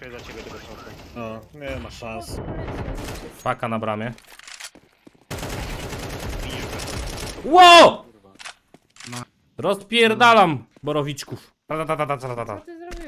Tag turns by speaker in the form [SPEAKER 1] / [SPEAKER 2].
[SPEAKER 1] Flashuję za ciebie tego szoku.
[SPEAKER 2] No, nie ma szans.
[SPEAKER 3] Paka na bramie. Ło! Rozpierdalam borowiczków. Ta, ta, ta, ta, ta, ta, ta.
[SPEAKER 4] Co ty zrobiłeś?